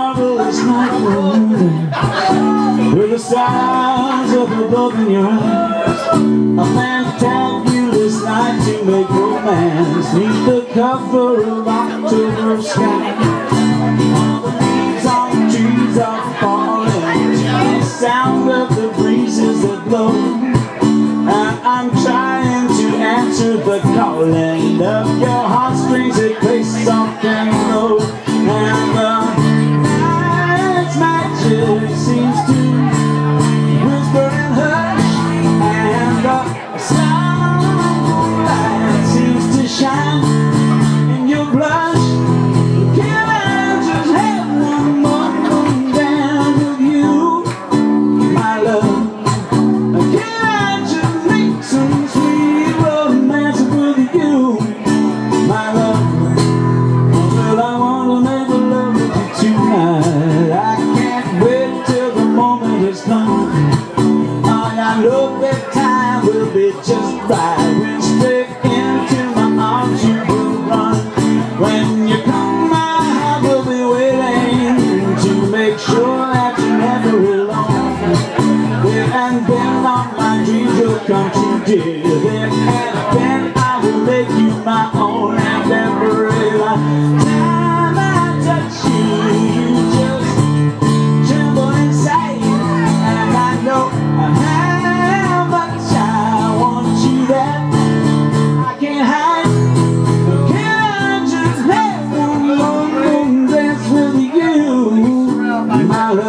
marvelous night wonder With the sounds of the love in your eyes. A fantabulous night to make romance. Need the cover of October sky. All the leaves on the trees are falling. The sound of the breezes that blow And I'm trying to answer the calling of your seems Look that time will be just right. When stick into my arms you will run. When you come my heart will be waiting To make sure that you never alone. Well and then all my dreams will come true dear Then and then I will make you my own And never realize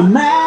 I'm mad.